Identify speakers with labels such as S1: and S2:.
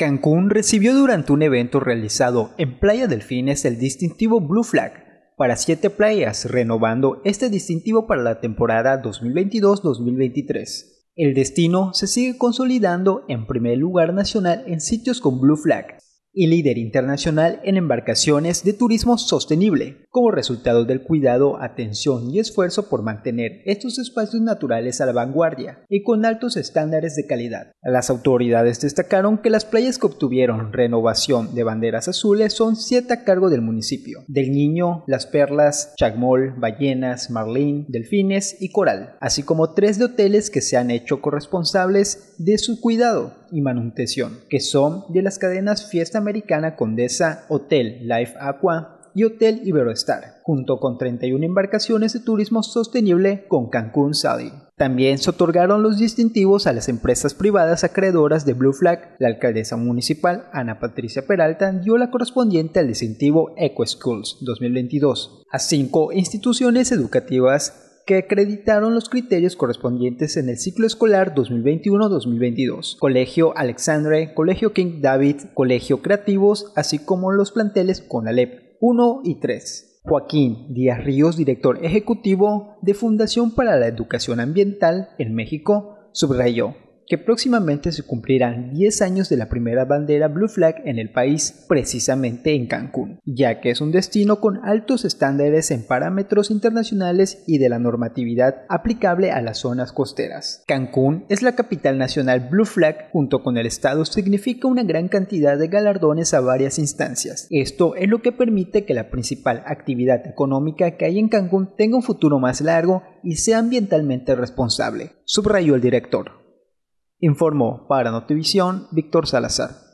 S1: Cancún recibió durante un evento realizado en Playa Delfines el distintivo Blue Flag para siete playas, renovando este distintivo para la temporada 2022-2023. El destino se sigue consolidando en primer lugar nacional en sitios con Blue Flag, y líder internacional en embarcaciones de turismo sostenible, como resultado del cuidado, atención y esfuerzo por mantener estos espacios naturales a la vanguardia y con altos estándares de calidad. Las autoridades destacaron que las playas que obtuvieron renovación de banderas azules son siete a cargo del municipio, del Niño, Las Perlas, Chagmol, Ballenas, Marlín, Delfines y Coral, así como tres de hoteles que se han hecho corresponsables de su cuidado y manutención, que son de las cadenas Fiesta Americana Condesa, Hotel Life Aqua y Hotel Iberoestar, junto con 31 embarcaciones de turismo sostenible con Cancún Sally. También se otorgaron los distintivos a las empresas privadas acreedoras de Blue Flag. La alcaldesa municipal, Ana Patricia Peralta, dio la correspondiente al distintivo Eco Schools 2022 a cinco instituciones educativas que acreditaron los criterios correspondientes en el ciclo escolar 2021-2022. Colegio Alexandre, Colegio King David, Colegio Creativos, así como los planteles CONALEP 1 y 3. Joaquín Díaz Ríos, director ejecutivo de Fundación para la Educación Ambiental en México, subrayó que próximamente se cumplirán 10 años de la primera bandera Blue Flag en el país, precisamente en Cancún, ya que es un destino con altos estándares en parámetros internacionales y de la normatividad aplicable a las zonas costeras. Cancún es la capital nacional Blue Flag, junto con el estado significa una gran cantidad de galardones a varias instancias. Esto es lo que permite que la principal actividad económica que hay en Cancún tenga un futuro más largo y sea ambientalmente responsable, subrayó el director. Informó para Notivisión Víctor Salazar.